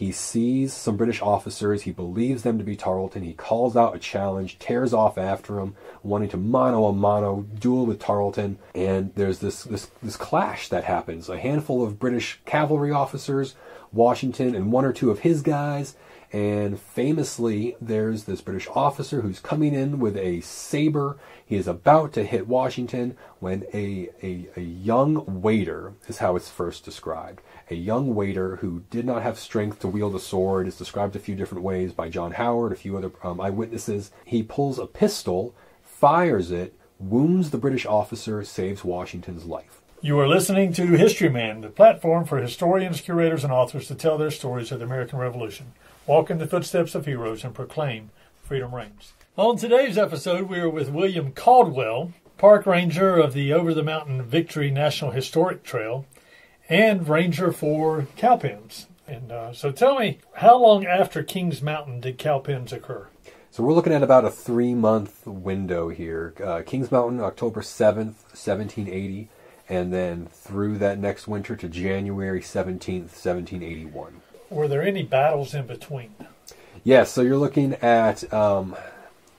He sees some British officers. He believes them to be Tarleton. He calls out a challenge, tears off after him, wanting to mano a mano duel with Tarleton. And there's this, this, this clash that happens. A handful of British cavalry officers, Washington, and one or two of his guys. And famously, there's this British officer who's coming in with a saber. He is about to hit Washington when a, a, a young waiter, is how it's first described, a young waiter who did not have strength to wield a sword is described a few different ways by John Howard, a few other um, eyewitnesses. He pulls a pistol, fires it, wounds the British officer, saves Washington's life. You are listening to History Man, the platform for historians, curators, and authors to tell their stories of the American Revolution, walk in the footsteps of heroes, and proclaim freedom reigns. On today's episode, we are with William Caldwell, park ranger of the Over the Mountain Victory National Historic Trail and ranger for cowpens. And uh, so tell me, how long after Kings Mountain did cowpens occur? So we're looking at about a three month window here. Uh, Kings Mountain, October 7th, 1780, and then through that next winter to January 17th, 1781. Were there any battles in between? Yes, so you're looking at um,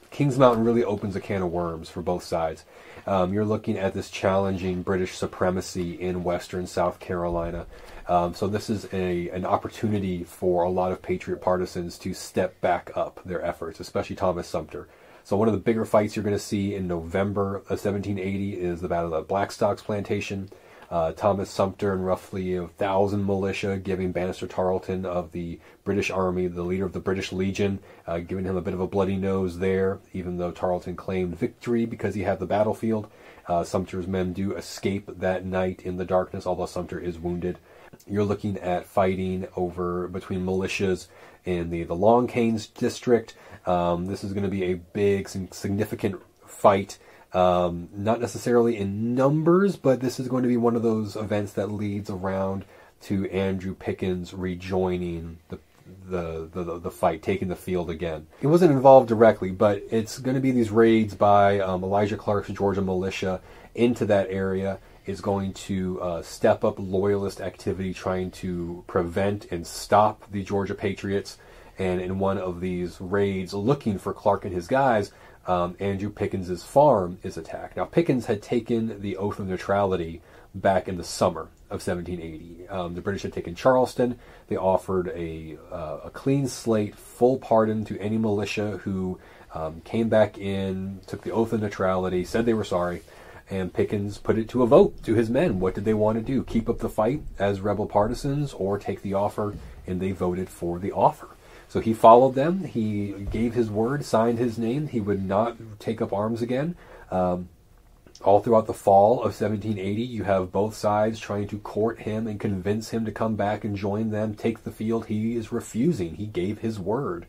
Kings Mountain really opens a can of worms for both sides. Um, you're looking at this challenging British supremacy in western South Carolina. Um, so this is a an opportunity for a lot of Patriot partisans to step back up their efforts, especially Thomas Sumter. So one of the bigger fights you're going to see in November of 1780 is the Battle of Blackstock's Plantation. Uh, Thomas Sumter and roughly a thousand militia giving Banastre Tarleton of the British Army, the leader of the British Legion, uh, giving him a bit of a bloody nose there, even though Tarleton claimed victory because he had the battlefield. Uh, Sumter's men do escape that night in the darkness, although Sumter is wounded. You're looking at fighting over between militias in the, the Long Canes district. Um, this is going to be a big, significant fight. Um, not necessarily in numbers, but this is going to be one of those events that leads around to Andrew Pickens rejoining the the, the, the fight, taking the field again. He wasn't involved directly, but it's going to be these raids by um, Elijah Clark's Georgia militia into that area. Is going to uh, step up loyalist activity, trying to prevent and stop the Georgia Patriots. And in one of these raids, looking for Clark and his guys, um, Andrew Pickens's farm is attacked. Now, Pickens had taken the oath of neutrality back in the summer of 1780. Um, the British had taken Charleston. They offered a, uh, a clean slate, full pardon to any militia who um, came back in, took the oath of neutrality, said they were sorry, and Pickens put it to a vote to his men. What did they want to do? Keep up the fight as rebel partisans or take the offer? And they voted for the offer. So he followed them. He gave his word, signed his name. He would not take up arms again. Um, all throughout the fall of 1780, you have both sides trying to court him and convince him to come back and join them, take the field. He is refusing. He gave his word.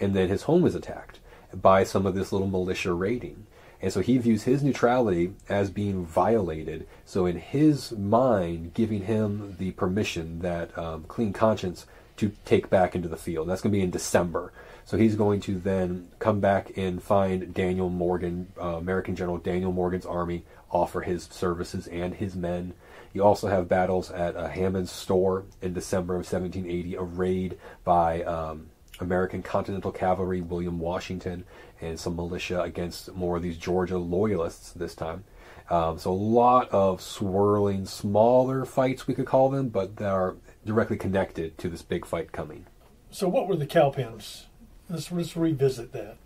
And then his home is attacked by some of this little militia raiding. And so he views his neutrality as being violated. So, in his mind, giving him the permission that um, clean conscience to take back into the field. That's going to be in December. So he's going to then come back and find Daniel Morgan, uh, American General Daniel Morgan's army, offer his services and his men. You also have battles at uh, Hammond's store in December of 1780, a raid by um, American Continental Cavalry, William Washington, and some militia against more of these Georgia loyalists this time. Um, so a lot of swirling, smaller fights, we could call them, but they are directly connected to this big fight coming. So, what were the cowpens? Let's, let's revisit that.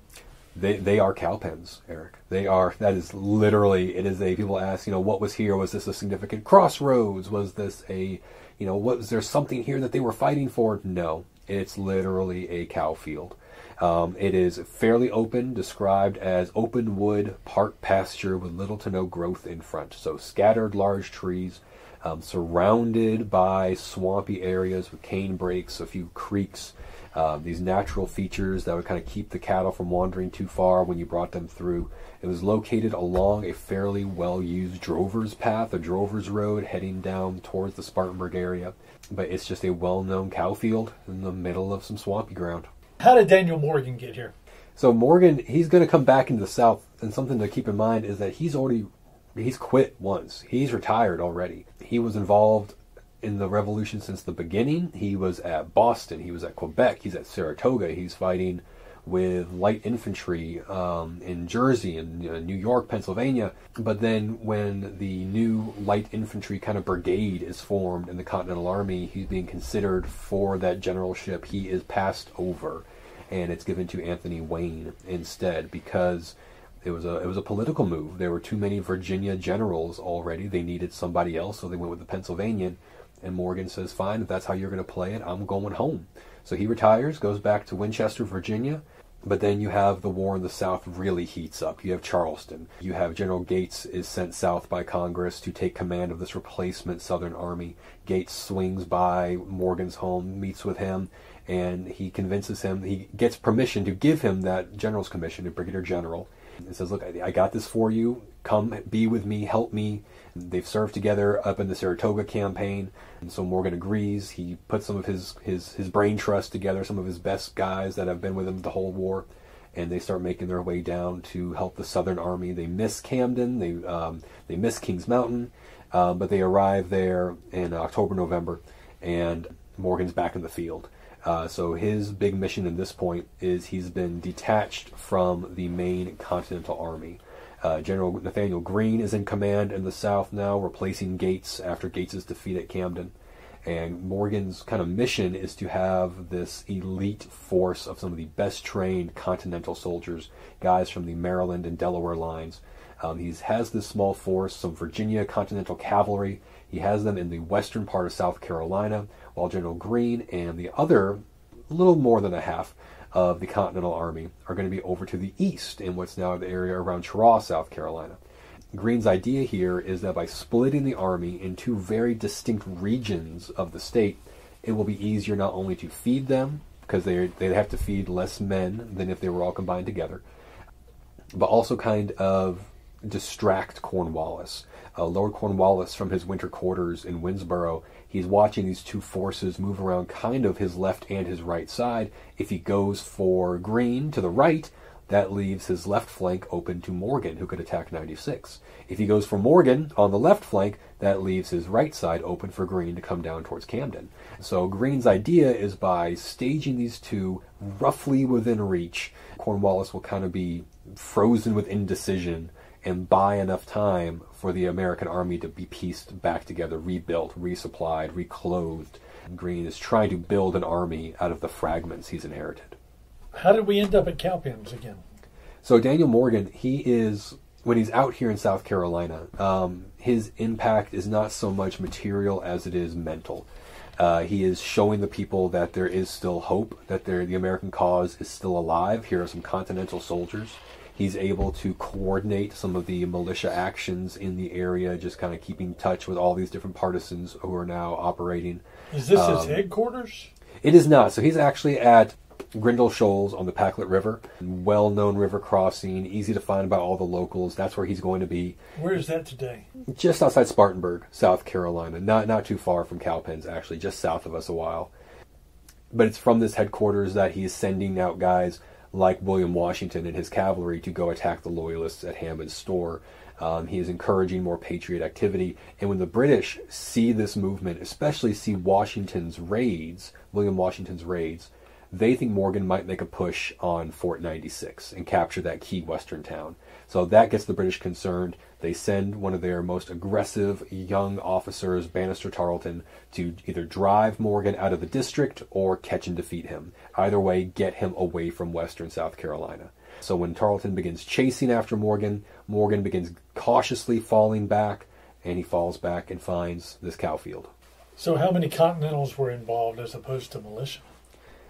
They they are cowpens, Eric. They are. That is literally. It is a. People ask, you know, what was here? Was this a significant crossroads? Was this a, you know, what was there something here that they were fighting for? No, it's literally a cow field. Um, it is fairly open, described as open wood, park pasture with little to no growth in front. So scattered large trees, um, surrounded by swampy areas with cane breaks, a few creeks, uh, these natural features that would kind of keep the cattle from wandering too far when you brought them through. It was located along a fairly well used drover's path, a drover's road heading down towards the Spartanburg area. But it's just a well known cow field in the middle of some swampy ground. How did Daniel Morgan get here? So Morgan, he's going to come back into the South, and something to keep in mind is that he's already he's quit once. He's retired already. He was involved in the revolution since the beginning. He was at Boston, he was at Quebec, he's at Saratoga, he's fighting with light infantry um, in Jersey and uh, New York, Pennsylvania. But then when the new light infantry kind of brigade is formed in the Continental Army, he's being considered for that generalship. He is passed over, and it's given to Anthony Wayne instead because it was a it was a political move. There were too many Virginia generals already. They needed somebody else, so they went with the Pennsylvanian. And Morgan says, "Fine, if that's how you're going to play it, I'm going home." So he retires, goes back to Winchester, Virginia. But then you have the war in the South really heats up. You have Charleston. You have General Gates is sent south by Congress to take command of this replacement Southern Army. Gates swings by Morgan's home, meets with him, and he convinces him. He gets permission to give him that general's commission, a brigadier general and says, "Look, I, got this for you. Come, be with me, help me." They've served together up in the Saratoga campaign, and so Morgan agrees. He puts some of his his his brain trust together, some of his best guys that have been with him the whole war, and they start making their way down to help the Southern Army. They miss Camden, they um, they miss Kings Mountain, uh, but they arrive there in October, November, and Morgan's back in the field. Uh, so his big mission at this point is he's been detached from the main Continental Army. Uh, General Nathaniel Greene is in command in the South now, replacing Gates after Gates' defeat at Camden. And Morgan's kind of mission is to have this elite force of some of the best trained Continental soldiers, guys from the Maryland and Delaware lines. Um, he has this small force, some Virginia Continental cavalry. He has them in the western part of South Carolina, while General Greene and the other, little more than a half, of the Continental Army are going to be over to the east in what's now the area around Cheraw, South Carolina. Greene's idea here is that by splitting the army in two very distinct regions of the state, it will be easier not only to feed them, because they they'd have to feed less men than if they were all combined together, but also kind of distract Cornwallis. Uh, Lord Cornwallis from his winter quarters in Winnsboro he's watching these two forces move around kind of his left and his right side. If he goes for Greene to the right, that leaves his left flank open to Morgan, who could attack 96. If he goes for Morgan on the left flank, that leaves his right side open for Greene to come down towards Camden. So Greene's idea is by staging these two roughly within reach, Cornwallis will kind of be frozen with indecision and buy enough time for the American army to be pieced back together, rebuilt, resupplied, reclothed. Greene is trying to build an army out of the fragments he's inherited. How did we end up at Cowpens again? So Daniel Morgan, he is when he's out here in South Carolina, um, his impact is not so much material as it is mental. Uh, he is showing the people that there is still hope, that the American cause is still alive. Here are some Continental soldiers He's able to coordinate some of the militia actions in the area, just kind of keeping touch with all these different partisans who are now operating. Is this um, his headquarters? It is not. So he's actually at Grindal Shoals on the Pacolet River, well known river crossing, easy to find by all the locals. That's where he's going to be. Where is that today? Just outside Spartanburg, South Carolina. Not not too far from Cowpens, actually, just south of us a while. But it's from this headquarters that he's sending out guys like William Washington and his cavalry to go attack the Loyalists at Hammond's Store. Um, he is encouraging more patriot activity. And when the British see this movement, especially see Washington's raids, William Washington's raids, they think Morgan might make a push on Fort 96 and capture that key western town. So that gets the British concerned. They send one of their most aggressive young officers, Banastre Tarleton, to either drive Morgan out of the district or catch and defeat him. Either way, get him away from western South Carolina. So when Tarleton begins chasing after Morgan, Morgan begins cautiously falling back, and he falls back and finds this cow field. So, how many Continentals were involved as opposed to militia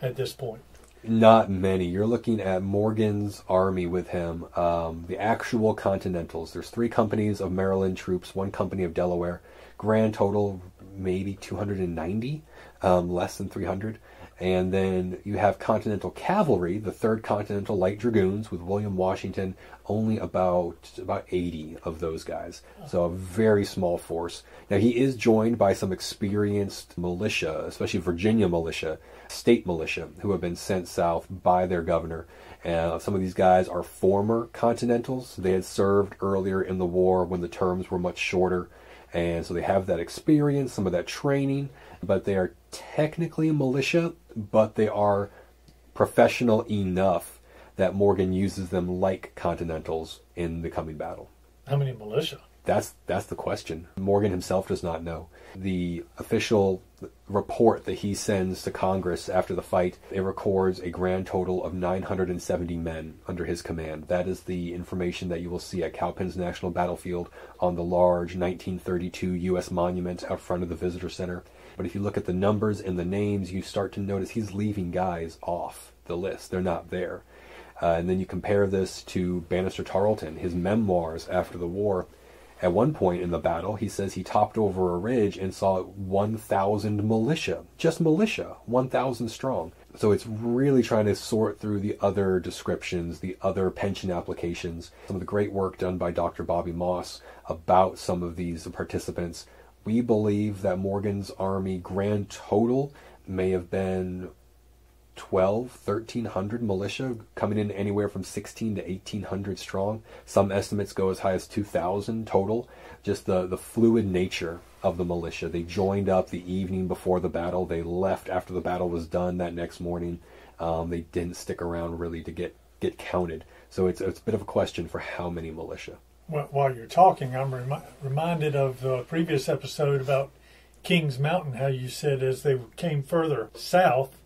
at this point? Not many. You're looking at Morgan's army with him. Um, the actual Continentals. There's three companies of Maryland troops, one company of Delaware. Grand total, maybe 290, um, less than 300. And then you have Continental Cavalry, the Third Continental Light Dragoons, with William Washington. Only about about 80 of those guys, so a very small force. Now he is joined by some experienced militia, especially Virginia militia, state militia, who have been sent south by their governor. Uh, some of these guys are former Continentals. They had served earlier in the war when the terms were much shorter And so they have that experience, some of that training, but they are technically a militia, but they are professional enough that Morgan uses them like Continentals in the coming battle. How many militia? That's that's the question. Morgan himself does not know. The official report that he sends to Congress after the fight, it records a grand total of 970 men under his command. That is the information that you will see at Cowpens National Battlefield on the large 1932 U.S. monument out front of the visitor center. But if you look at the numbers and the names, you start to notice he's leaving guys off the list. They're not there. Uh, and then you compare this to Banastre Tarleton, his memoirs after the war at one point in the battle, he says he topped over a ridge and saw 1,000 militia, just militia, 1,000 strong. So it's really trying to sort through the other descriptions, the other pension applications, some of the great work done by Dr. Bobby Moss about some of these participants. We believe that Morgan's army grand total may have been 12, 1300 militia coming in anywhere from 16 to 1800 strong. Some estimates go as high as 2000 total. Just the, the fluid nature of the militia. They joined up the evening before the battle. They left after the battle was done that next morning. Um, they didn't stick around really to get, get counted. So it's, it's a bit of a question for how many militia. While you're talking, I'm remi- reminded of the previous episode about Kings Mountain, how you said as they came further south,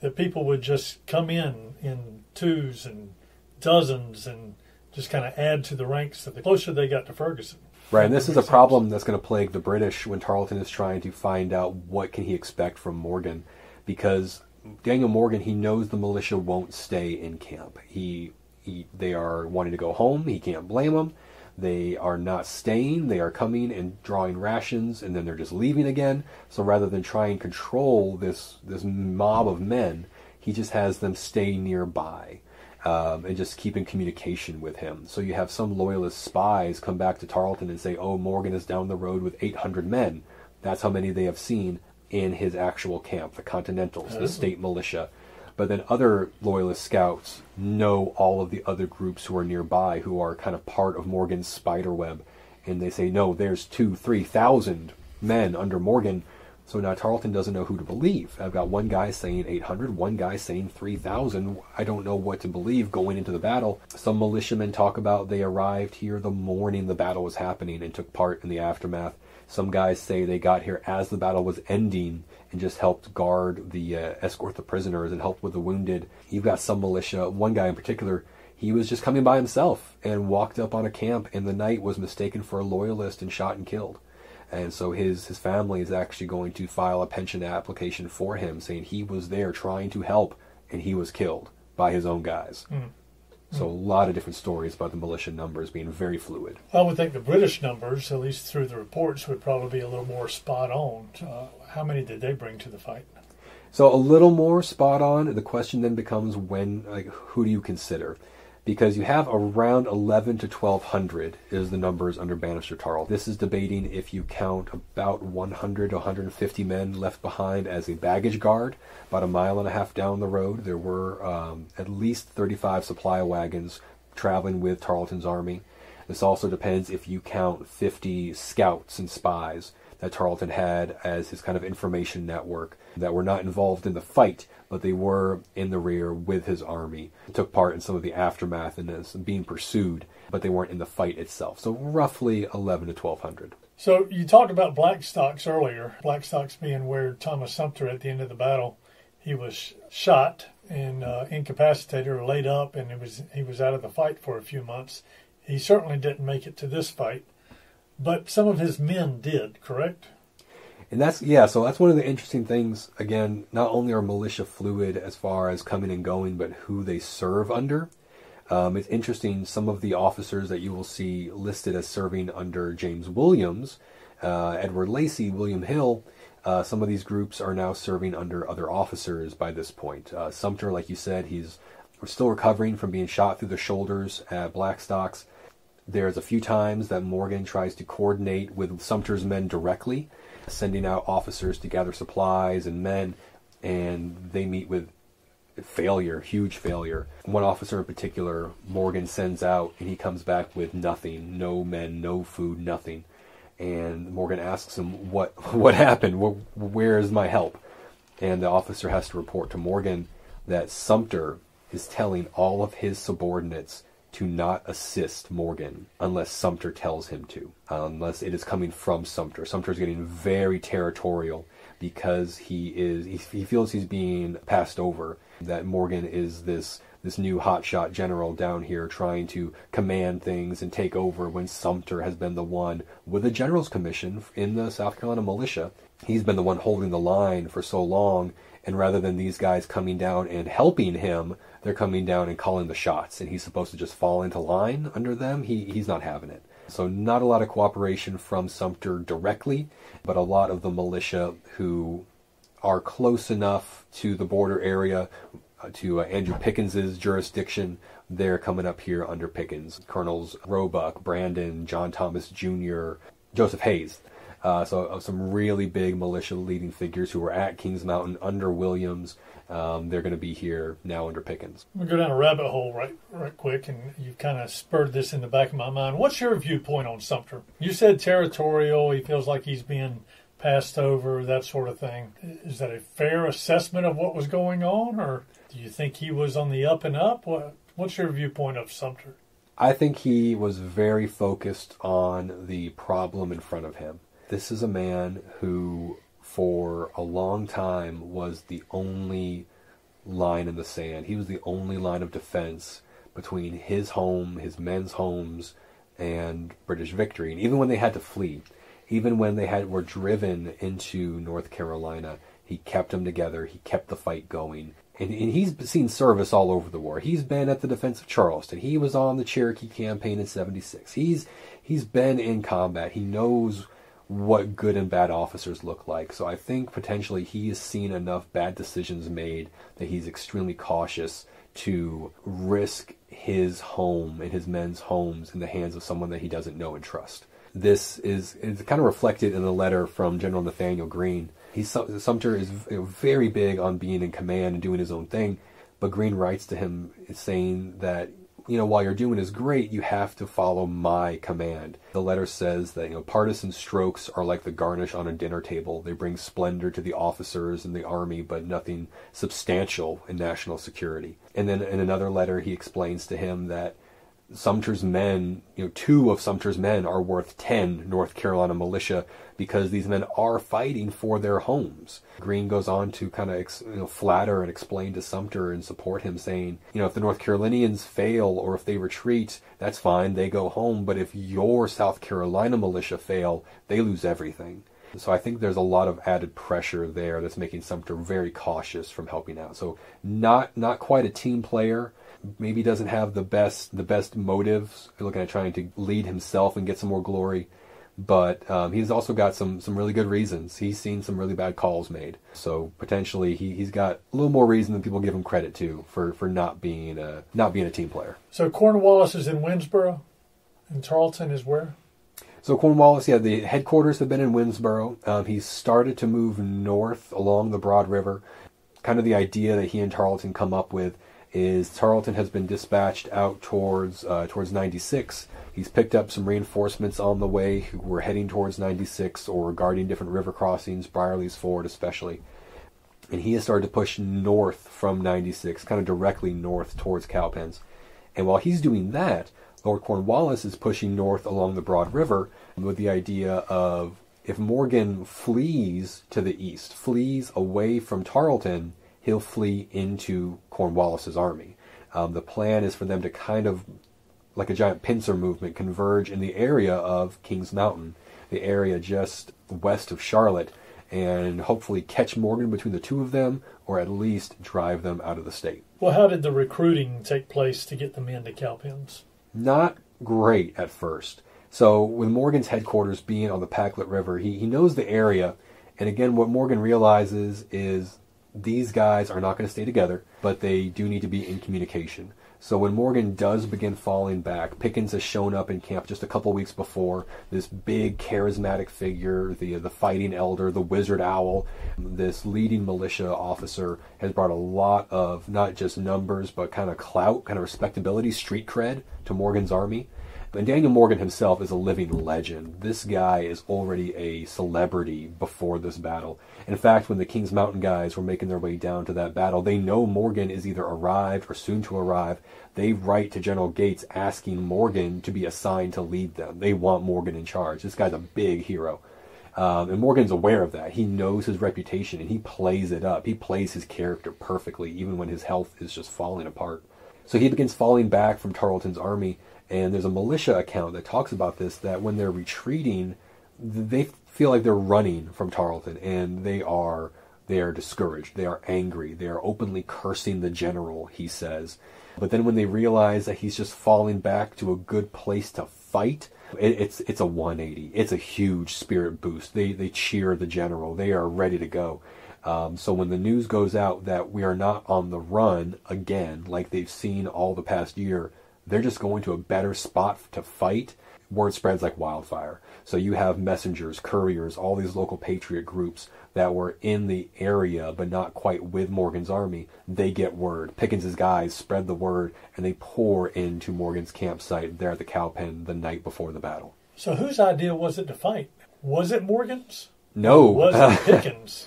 that people would just come in in twos and dozens and just kind of add to the ranks the closer they got to Ferguson. Right, and this is a problem that's going to plague the British when Tarleton is trying to find out what can he expect from Morgan, because Daniel Morgan he knows the militia won't stay in camp. He, he they are wanting to go home. He can't blame them. They are not staying, they are coming and drawing rations and then they're just leaving again. So rather than try and control this, this mob of men, he just has them stay nearby. Um, and just keep in communication with him. So you have some loyalist spies come back to Tarleton and say, "Oh, Morgan is down the road with 800 men. That's how many they have seen in his actual camp, the Continentals, oh. the state militia." But then other loyalist scouts know all of the other groups who are nearby who are kind of part of Morgan's spider web. And they say, no, there's two, three thousand men under Morgan. So now Tarleton doesn't know who to believe. I've got one guy saying 800, one guy saying 3,000. I don't know what to believe going into the battle. Some militiamen talk about they arrived here the morning the battle was happening and took part in the aftermath. Some guys say they got here as the battle was ending and just helped guard the uh, escort the prisoners and helped with the wounded. You've got some militia. One guy in particular, he was just coming by himself and walked up on a camp in the night, was mistaken for a loyalist and shot and killed. And so his his family is actually going to file a pension application for him, saying he was there trying to help and he was killed by his own guys. Mm. So a lot of different stories about the militia numbers being very fluid. I would think the British numbers, at least through the reports, would probably be a little more spot on. Uh, how many did they bring to the fight? So a little more spot on. The question then becomes when, like, who do you consider? Because you have around 11 to 1200 is the numbers under Banastre Tarl. This is debating if you count about 100 to 150 men left behind as a baggage guard. About a mile and a half down the road, there were um, at least 35 supply wagons traveling with Tarleton's army. This also depends if you count 50 scouts and spies that Tarleton had as his kind of information network that were not involved in the fight, but they were in the rear with his army, took part in some of the aftermath and this being pursued, but they weren't in the fight itself. So roughly 11 to 1200. So you talked about Blackstocks earlier. Blackstocks being where Thomas Sumter at the end of the battle, he was shot and uh, incapacitated or laid up, and it was he was out of the fight for a few months. He certainly didn't make it to this fight, but some of his men did. Correct? And that's yeah, so that's one of the interesting things. Again, not only are militia fluid as far as coming and going, but who they serve under. Um, it's interesting. Some of the officers that you will see listed as serving under James Williams, uh, Edward Lacy, William Hill. Uh, some of these groups are now serving under other officers by this point. Uh, Sumter, like you said, he's still recovering from being shot through the shoulders at Blackstocks. There's a few times that Morgan tries to coordinate with Sumter's men directly sending out officers to gather supplies and men, and they meet with failure, huge failure. One officer in particular, Morgan sends out, and he comes back with nothing, no men, no food, nothing. And Morgan asks him, "What what happened? Where, where is my help?" And the officer has to report to Morgan that Sumter is telling all of his subordinates to not assist Morgan unless Sumter tells him to, uh, unless it is coming from Sumter. Sumter is getting very territorial because he is he, he feels he's being passed over. That Morgan is this this new hotshot general down here trying to command things and take over when Sumter has been the one with a general's commission in the South Carolina militia. He's been the one holding the line for so long, and rather than these guys coming down and helping him, they're coming down and calling the shots, and he's supposed to just fall into line under them. He he's not having it. So not a lot of cooperation from Sumter directly, but a lot of the militia who are close enough to the border area uh, to uh, Andrew Pickens's jurisdiction. They're coming up here under Pickens. Colonels Roebuck, Brandon, John Thomas Jr., Joseph Hays. Uh, so uh, some really big militia leading figures who were at Kings Mountain under Williams. Um, they're going to be here now under Pickens. To go down a rabbit hole right, right quick, and you've kind of spurred this in the back of my mind. What's your viewpoint on Sumter? You said territorial. He feels like he's being passed over, that sort of thing. Is that a fair assessment of what was going on, or do you think he was on the up and up? What, what's your viewpoint of Sumter? I think he was very focused on the problem in front of him. This is a man who, for a long time, was the only line in the sand. He was the only line of defense between his home, his men's homes, and British victory. And even when they had to flee, even when they had were driven into North Carolina, he kept them together. He kept the fight going. And, and, he's seen service all over the war. He's been at the defense of Charleston. He was on the Cherokee campaign in '76. He's he's been in combat. He knows what good and bad officers look like. So I think potentially he has seen enough bad decisions made that he's extremely cautious to risk his home and his men's homes in the hands of someone that he doesn't know and trust. This is, is kind of reflected in the letter from General Nathaniel Greene He's Sumter is very big on being in command and doing his own thing, but Greene writes to him saying that you know while you're doing is great, you have to follow my command. The letter says that you know partisan strokes are like the garnish on a dinner table. They bring splendor to the officers and the army, but nothing substantial in national security. And then in another letter, he explains to him that Sumter's men, you know, two of Sumter's men are worth 10 North Carolina militia because these men are fighting for their homes. Greene goes on to kind of ex, you know, flatter and explain to Sumter and support him, saying, you know, if the North Carolinians fail or if they retreat, that's fine, they go home. But if your South Carolina militia fail, they lose everything. So I think there's a lot of added pressure there that's making Sumter very cautious from helping out. So not not quite a team player, maybe doesn't have the best the best motives. Looking at trying to lead himself and get some more glory, but um, he's also got some some really good reasons. He's seen some really bad calls made, so potentially he he's got a little more reason than people give him credit to for for not being a not being a team player. So Cornwallis is in Winnsboro, and Tarleton is where? So Cornwallis, yeah, the headquarters have been in Winnsboro. Um, he's started to move north along the Broad River. Kind of the idea that he and Tarleton come up with is Tarleton has been dispatched out towards uh, towards 96. He's picked up some reinforcements on the way who were heading towards 96 or guarding different river crossings, Brierley's Ford especially. And he has started to push north from 96, kind of directly north towards Cowpens. And while he's doing that, Lord Cornwallis is pushing north along the Broad River with the idea of if Morgan flees to the east, flees away from Tarleton, he'll flee into Cornwallis's army. Um, the plan is for them to kind of, like a giant pincer movement, converge in the area of Kings Mountain, the area just west of Charlotte, and hopefully catch Morgan between the two of them, or at least drive them out of the state. Well, how did the recruiting take place to get the men to Cowpens? Not great at first. So, with Morgan's headquarters being on the Pacolet River, he, he knows the area. And again, what Morgan realizes is these guys are not going to stay together, but they do need to be in communication. So when Morgan does begin falling back, Pickens has shown up in camp just a couple weeks before. This big, charismatic figure, the the fighting elder, the wizard owl, this leading militia officer has brought a lot of not just numbers but kind of clout, kind of respectability, street cred to Morgan's army. And Daniel Morgan himself is a living legend. This guy is already a celebrity before this battle. In fact, when the Kings Mountain guys were making their way down to that battle, they know Morgan is either arrived or soon to arrive. They write to General Gates asking Morgan to be assigned to lead them. They want Morgan in charge. This guy's a big hero. Um, and Morgan's aware of that. He knows his reputation and he plays it up. He plays his character perfectly, even when his health is just falling apart. So he begins falling back from Tarleton's army, and there's a militia account that talks about this that when they're retreating, they feel like they're running from Tarleton, and they are they are discouraged. They are angry. They are openly cursing the general. He says, but then when they realize that he's just falling back to a good place to fight, it, it's it's a 180. It's a huge spirit boost. They they cheer the general. They are ready to go. Um, so when the news goes out that we are not on the run again, like they've seen all the past year, they're just going to a better spot to fight. Word spreads like wildfire. So you have messengers, couriers, all these local patriot groups that were in the area but not quite with Morgan's army. They get word. Pickens's guys spread the word and they pour into Morgan's campsite there at the cowpen the night before the battle. So whose idea was it to fight? Was it Morgan's? No. Was it Pickens?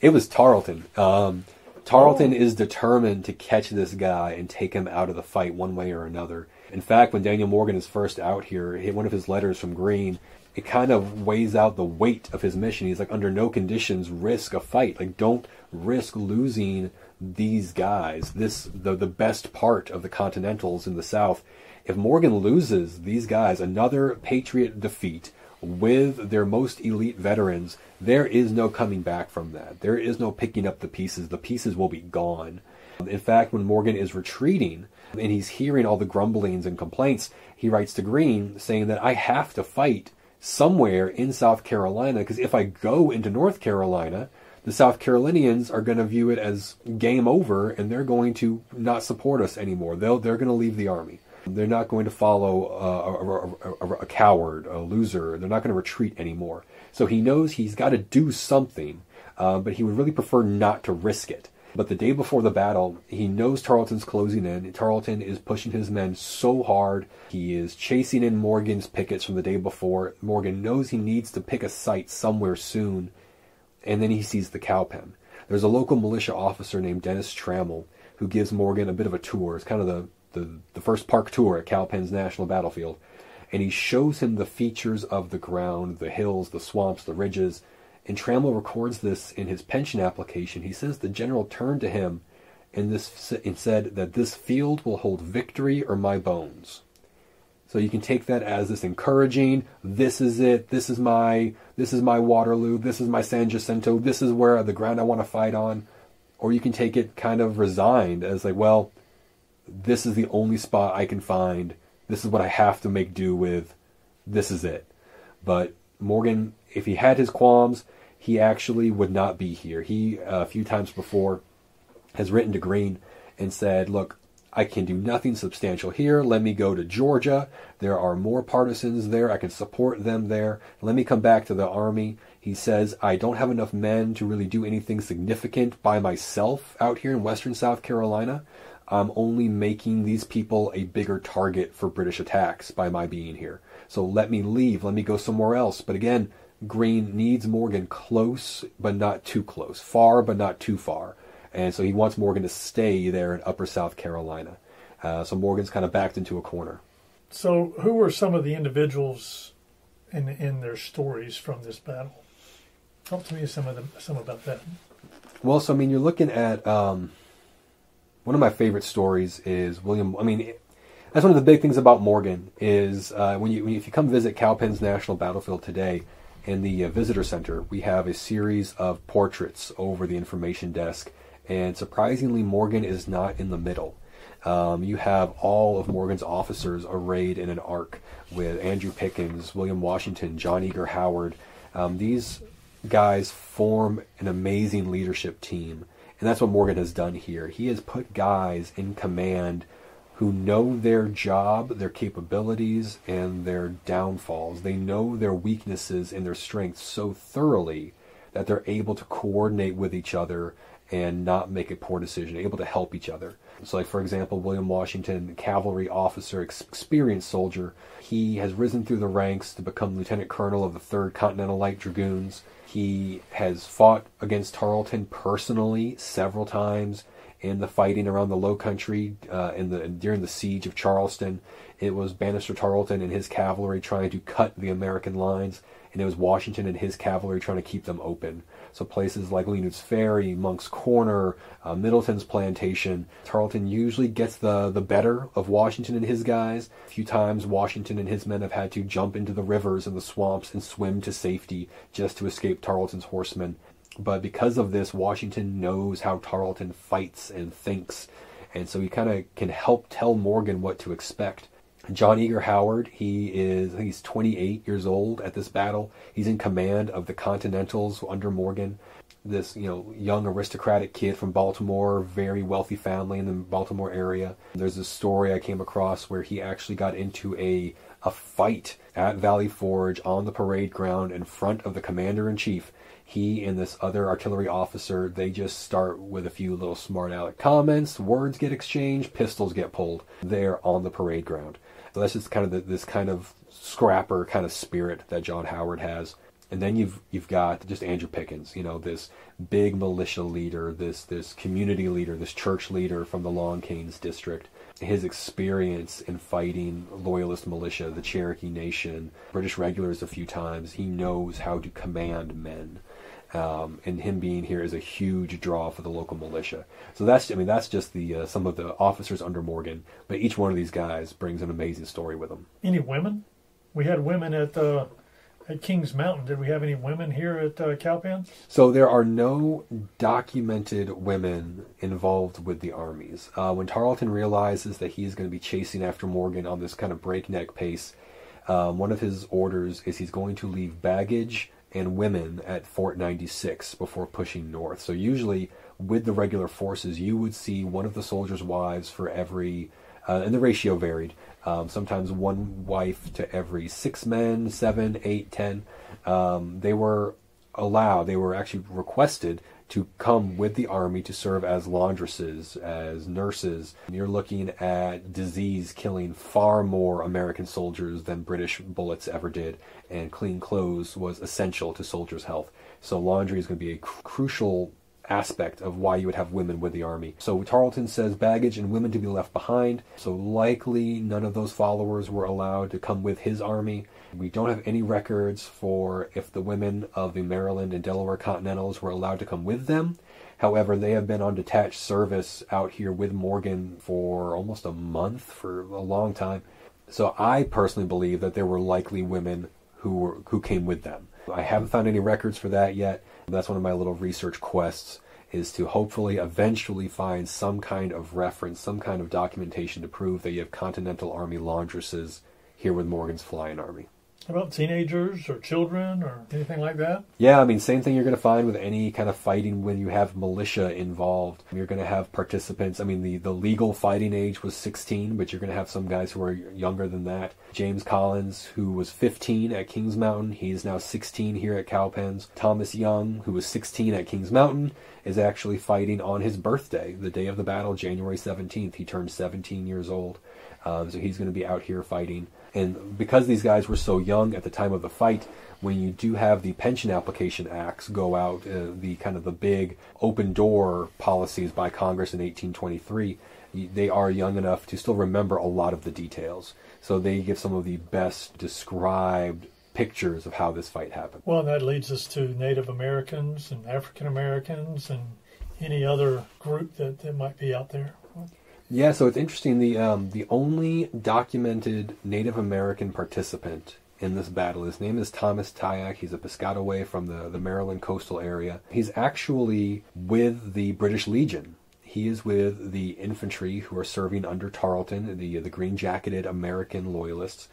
It was Tarleton. Um, Tarleton oh. is determined to catch this guy and take him out of the fight one way or another. In fact, when Daniel Morgan is first out here, one of his letters from Greene, it kind of weighs out the weight of his mission. He's like, under no conditions risk a fight. Like, don't risk losing these guys. This the the best part of the Continentals in the South. If Morgan loses these guys, another Patriot defeat with their most elite veterans, there is no coming back from that. There is no picking up the pieces. The pieces will be gone. In fact, when Morgan is retreating and he's hearing all the grumblings and complaints, he writes to Greene saying that I have to fight somewhere in South Carolina because if I go into North Carolina, the South Carolinians are going to view it as game over and they're going to not support us anymore. They'll, they're going to leave the army. They're not going to follow uh, a, a, a, coward, a loser. They're not going to retreat anymore. So he knows he's got to do something, uh, but he would really prefer not to risk it. But the day before the battle, he knows Tarleton's closing in. Tarleton is pushing his men so hard. He is chasing in Morgan's pickets from the day before. Morgan knows he needs to pick a site somewhere soon. And then he sees the cowpen. There's a local militia officer named Dennis Trammell who gives Morgan a bit of a tour. It's kind of the the, the first park tour at Cowpens National Battlefield, and he shows him the features of the ground, the hills, the swamps, the ridges. And Trammell records this in his pension application. He says the general turned to him and this and said that this field will hold victory or my bones. So you can take that as this encouraging. This is it. This is my this is my Waterloo. This is my San Jacinto. This is where the ground I want to fight on. Or you can take it kind of resigned as like, well, this is the only spot I can find. This is what I have to make do with. This is it. But Morgan, if he had his qualms, he actually would not be here. He, uh, a few times before, has written to Greene and said, Look, I can do nothing substantial here. Let me go to Georgia. There are more partisans there. I can support them there. Let me come back to the army. He says, I don't have enough men to really do anything significant by myself out here in western South Carolina. I'm only making these people a bigger target for British attacks by my being here. So let me leave, let me go somewhere else. But again, Greene needs Morgan close, but not too close, far, but not too far. And so he wants Morgan to stay there in upper South Carolina. Uh, so Morgan's kind of backed into a corner. So, who were some of the individuals in in their stories from this battle? Talk to me some of them, some about that. Well, so I mean, you're looking at um, one of my favorite stories is William. I mean, that's one of the big things about Morgan is uh, when you when, if you come visit Cowpens National Battlefield today in the uh, visitor center, we have a series of portraits over the information desk, and surprisingly, Morgan is not in the middle. Um, you have all of Morgan's officers arrayed in an arc with Andrew Pickens, William Washington, John Eager Howard. Um, these guys form an amazing leadership team and that's what Morgan has done here. He has put guys in command who know their job, their capabilities, and their downfalls. They know their weaknesses and their strengths so thoroughly that they're able to coordinate with each other and not make a poor decision, able to help each other. So, like for example, William Washington, cavalry officer, experienced soldier, he has risen through the ranks to become lieutenant colonel of the Third Continental Light Dragoons. He has fought against Tarleton personally several times in the fighting around the Low Country uh, in the during the siege of Charleston. It was Banastre Tarleton and his cavalry trying to cut the American lines, and it was Washington and his cavalry trying to keep them open. So places like Lenud's Ferry, Monk's Corner, uh, Middleton's Plantation, Tarleton usually gets the, the better of Washington and his guys. A few times Washington and his men have had to jump into the rivers and the swamps and swim to safety just to escape Tarleton's horsemen. But because of this, Washington knows how Tarleton fights and thinks, and so he kind of can help tell Morgan what to expect. John Eager Howard, he is he's 28 years old at this battle. He's in command of the Continentals under Morgan. This you know young aristocratic kid from Baltimore, very wealthy family in the Baltimore area. There's a story I came across where he actually got into a a fight at Valley Forge on the parade ground in front of the commander in chief. He and this other artillery officer, they just start with a few little smart aleck comments, words get exchanged, pistols get pulled there on the parade ground. So that's just kind of the, this kind of scrapper kind of spirit that John Howard has. And then you've you've got just Andrew Pickens, you know, this big militia leader, this this community leader, this church leader from the Long Canes district. His experience in fighting loyalist militia, the Cherokee Nation, British regulars a few times, he knows how to command men. Um, and him being here is a huge draw for the local militia. So that's, I mean, that's just the uh, some of the officers under Morgan. But each one of these guys brings an amazing story with them. Any women? We had women at uh, at Kings Mountain. Did we have any women here at uh, Cowpens? So there are no documented women involved with the armies. Uh, when Tarleton realizes that he's going to be chasing after Morgan on this kind of breakneck pace, um, one of his orders is he's going to leave baggage and women at Fort 96 before pushing north. So usually with the regular forces, you would see one of the soldiers' wives for every, uh, and the ratio varied. Um, sometimes one wife to every six men, seven, eight, ten. Um, they were allowed, they were actually requested to come with the army to serve as laundresses, as nurses. You're looking at disease killing far more American soldiers than British bullets ever did, and clean clothes was essential to soldiers' health. So laundry is going to be a cr- crucial aspect of why you would have women with the army. So Tarleton says baggage and women to be left behind. So likely none of those followers were allowed to come with his army. We don't have any records for if the women of the Maryland and Delaware Continentals were allowed to come with them. However, they have been on detached service out here with Morgan for almost a month, for a long time. So I personally believe that there were likely women who were who came with them. I haven't found any records for that yet. That's one of my little research quests is to hopefully eventually find some kind of reference, some kind of documentation to prove that you have Continental Army laundresses here with Morgan's Flying Army. About teenagers or children or anything like that? Yeah, I mean, same thing you're going to find with any kind of fighting when you have militia involved. You're going to have participants. I mean, the, the legal fighting age was 16, but you're going to have some guys who are younger than that. James Collins, who was 15 at Kings Mountain, he is now 16 here at Cowpens. Thomas Young, who was 16 at Kings Mountain, is actually fighting on his birthday, the day of the battle, January 17th. He turned 17 years old. Um, so he's going to be out here fighting. And because these guys were so young at the time of the fight, when you do have the pension application acts go out, uh, the kind of the big open door policies by Congress in 1823, they are young enough to still remember a lot of the details. So they give some of the best described pictures of how this fight happened. Well, and that leads us to Native Americans and African Americans and any other group that, that might be out there. Yeah, so it's interesting. The um, the only documented Native American participant in this battle, his name is Thomas Tyack. He's a Piscataway from the, the Maryland coastal area. He's actually with the British Legion. He is with the infantry who are serving under Tarleton, the the green jacketed American loyalists.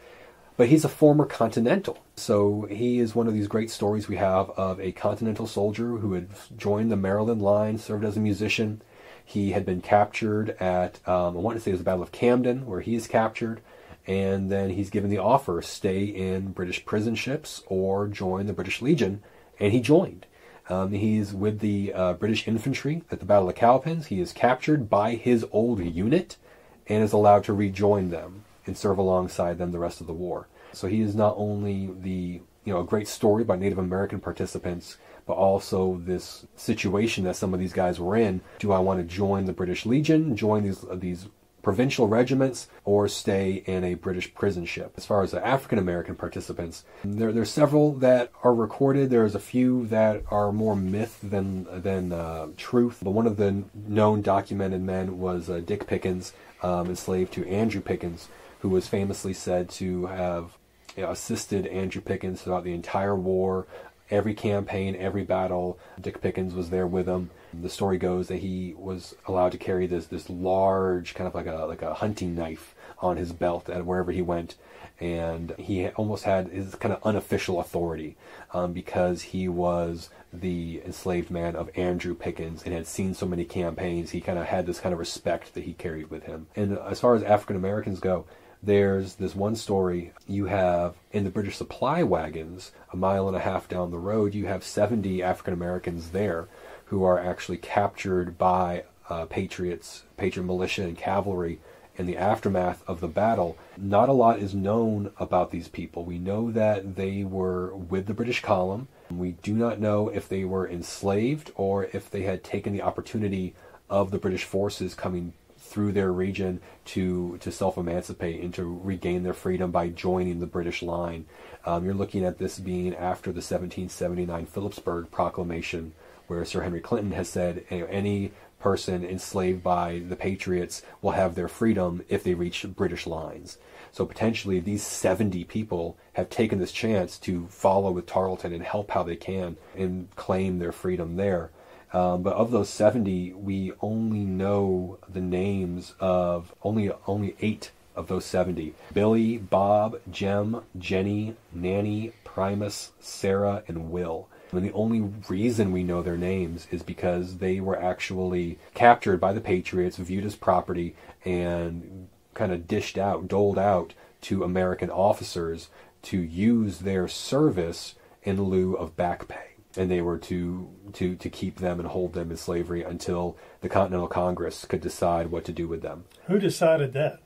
But he's a former Continental. So he is one of these great stories we have of a Continental soldier who had joined the Maryland line, served as a musician, he had been captured at, um, I want to say it was the Battle of Camden, where he is captured, and then he's given the offer stay in British prison ships or join the British Legion, and he joined. Um, he's with the uh, British infantry at the Battle of Cowpens. He is captured by his old unit and is allowed to rejoin them and serve alongside them the rest of the war. So he is not only the you know a great story by Native American participants, but also this situation that some of these guys were in. Do I want to join the British Legion, join these these provincial regiments, or stay in a British prison ship? As far as the African American participants, there there's several that are recorded. There's a few that are more myth than than uh, truth. But one of the known documented men was uh, Dick Pickens, um, enslaved to Andrew Pickens, who was famously said to have assisted Andrew Pickens throughout the entire war, every campaign, every battle. Dick Pickens was there with him. The story goes that he was allowed to carry this this large kind of like a like a hunting knife on his belt at wherever he went, and he almost had his kind of unofficial authority um, because he was the enslaved man of Andrew Pickens and had seen so many campaigns. He kind of had this kind of respect that he carried with him. And as far as African Americans go, there's this one story you have in the British supply wagons, a mile and a half down the road, you have 70 African Americans there who are actually captured by uh, patriots, patriot militia, and cavalry in the aftermath of the battle. Not a lot is known about these people. We know that they were with the British column. We do not know if they were enslaved or if they had taken the opportunity of the British forces coming through their region to to self emancipate and to regain their freedom by joining the British line. Um, you're looking at this being after the 1779 Philipsburg Proclamation, where Sir Henry Clinton has said any person enslaved by the Patriots will have their freedom if they reach British lines. So potentially these 70 people have taken this chance to follow with Tarleton and help how they can and claim their freedom there. Um, but of those 70, we only know the names of only only eight of those 70. Billy, Bob, Jem, Jenny, Nanny, Primus, Sarah, and Will. And the only reason we know their names is because they were actually captured by the Patriots, viewed as property, and kind of dished out, doled out to American officers to use their service in lieu of back pay and they were to to to keep them and hold them in slavery until the Continental Congress could decide what to do with them. Who decided that?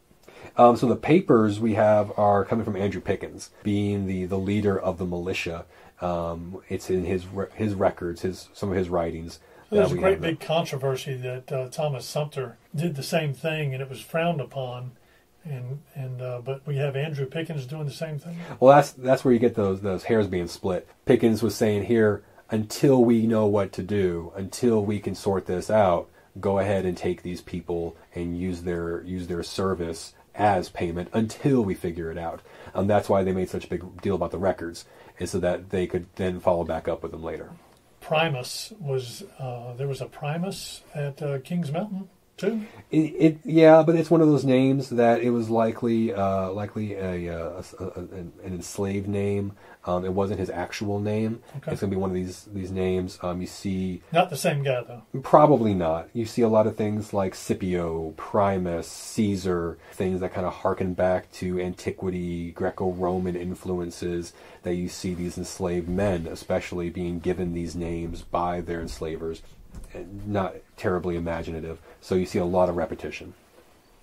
Um, so the papers we have are coming from Andrew Pickens, being the, the leader of the militia. Um, it's in his his records, his some of his writings. So there's a great big controversy that uh, Thomas Sumter did the same thing, and it was frowned upon. And and uh, but we have Andrew Pickens doing the same thing. Well, that's that's where you get those those hairs being split. Pickens was saying here, until we know what to do, until we can sort this out, go ahead and take these people and use their use their service as payment until we figure it out. And that's why they made such a big deal about the records, is so that they could then follow back up with them later. Primus was uh, there was a Primus at uh, Kings Mountain too. It, it, yeah, but it's one of those names that it was likely uh, likely a, uh, a, a, an enslaved name. Um, it wasn't his actual name. Okay. It's gonna be one of these these names. Um, you see, not the same guy though. Probably not. You see a lot of things like Scipio, Primus, Caesar, things that kind of harken back to antiquity, Greco-Roman influences. That you see these enslaved men, especially, being given these names by their enslavers not terribly imaginative. So you see a lot of repetition.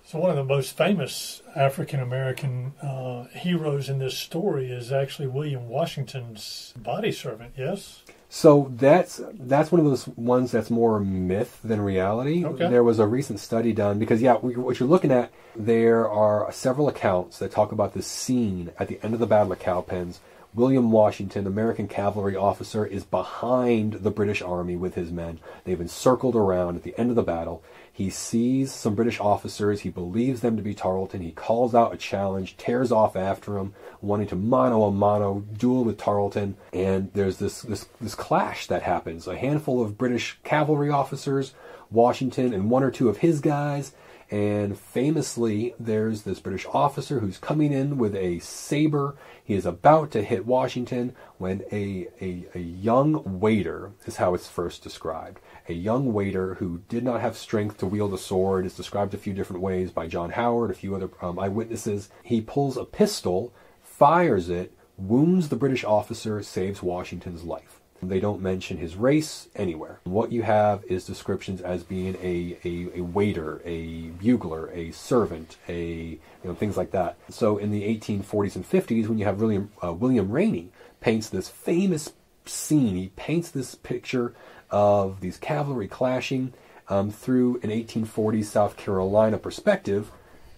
So one of the most famous African American uh, heroes in this story is actually William Washington's body servant. Yes. So that's that's one of those ones that's more myth than reality. Okay. There was a recent study done because yeah, what you're looking at there are several accounts that talk about this scene at the end of the Battle of Cowpens William Washington, American cavalry officer, is behind the British army with his men. They've encircled around at the end of the battle. He sees some British officers. He believes them to be Tarleton. He calls out a challenge, tears off after him, wanting to mano a mano duel with Tarleton. And there's this, this, this clash that happens. A handful of British cavalry officers, Washington, and one or two of his guys and famously, there's this British officer who's coming in with a saber. He is about to hit Washington when a, a, a young waiter, is how it's first described. A young waiter who did not have strength to wield a sword is described a few different ways by John Howard, a few other um, eyewitnesses. He pulls a pistol, fires it, wounds the British officer, saves Washington's life. They don't mention his race anywhere. What you have is descriptions as being a, a, a waiter, a bugler, a servant, a you know things like that. So in the 1840s and 50s, when you have William uh, William Ranney paints this famous scene, he paints this picture of these cavalry clashing um, through an 1840s South Carolina perspective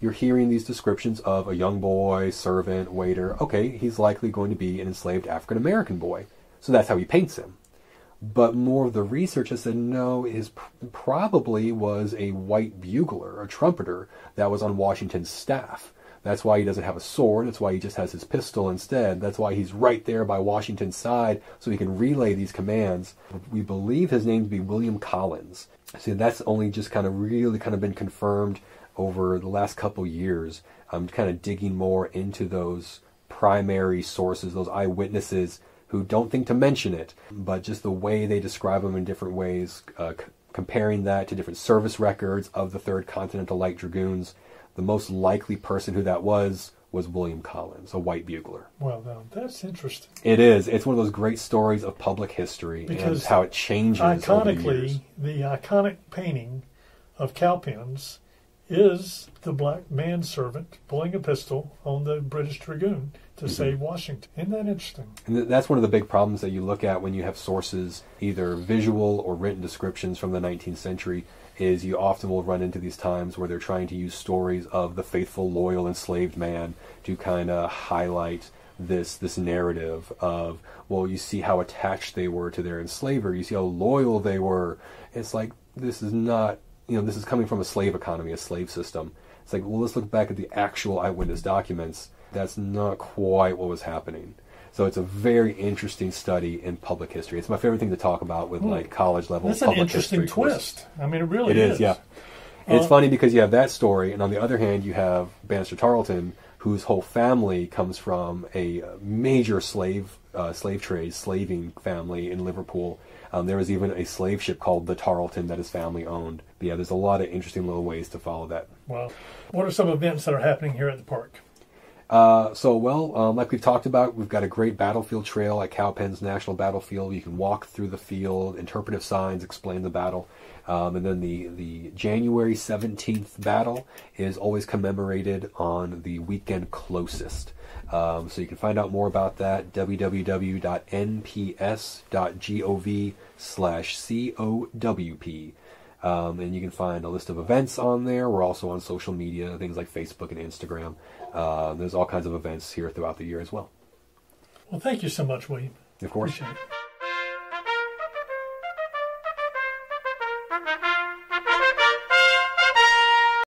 you're hearing these descriptions of a young boy, servant, waiter. Okay, he's likely going to be an enslaved African American boy. So that's how he paints him. But more of the research has said no, his probably was a white bugler, a trumpeter that was on Washington's staff. That's why he doesn't have a sword. That's why he just has his pistol instead. That's why he's right there by Washington's side so he can relay these commands. We believe his name to be William Collins. See, that's only just kind of really kind of been confirmed over the last couple years, I'm kind of digging more into those primary sources, those eyewitnesses who don't think to mention it, but just the way they describe them in different ways, uh, c- comparing that to different service records of the 3rd Continental Light Dragoons. The most likely person who that was was William Collins, a white bugler. Well, now that's interesting. It is. It's one of those great stories of public history because and how it changes. Iconically, the, the iconic painting of cowpens is the black manservant pulling a pistol on the British Dragoon to mm-hmm. save Washington. Isn't that interesting? And that's one of the big problems that you look at when you have sources, either visual or written descriptions from the 19th century, is you often will run into these times where they're trying to use stories of the faithful, loyal, enslaved man to kind of highlight this this narrative of well you see how attached they were to their enslaver you see how loyal they were it's like this is not you know, this is coming from a slave economy, a slave system. It's like, well, let's look back at the actual eyewitness documents. That's not quite what was happening. So it's a very interesting study in public history. It's my favorite thing to talk about with like college level. That's an interesting twist. I mean, it really it is. is yeah, uh, it's funny because you have that story, and on the other hand, you have Banastre Tarleton, whose whole family comes from a major slave uh, slave trade slaving family in Liverpool, um, there was even a slave ship called the Tarleton that his family owned. But yeah, there's a lot of interesting little ways to follow that. Wow. What are some events that are happening here at the park? Uh, so, well, um, like we've talked about, we've got a great battlefield trail at Cowpens National Battlefield. You can walk through the field, interpretive signs explain the battle. Um, and then the, the January 17th battle is always commemorated on the weekend closest. Um, so you can find out more about that www.nps.gov slash COWP. Um, and you can find a list of events on there. We're also on social media, things like Facebook and Instagram. Uh, there's all kinds of events here throughout the year as well. Well, thank you so much, William. Of course.